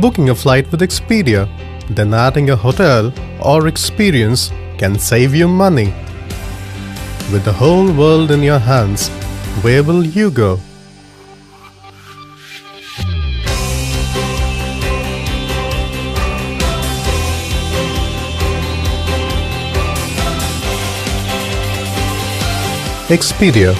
Booking a flight with Expedia, then adding a hotel or experience can save you money. With the whole world in your hands, where will you go? Expedia